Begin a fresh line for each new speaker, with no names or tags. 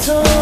좀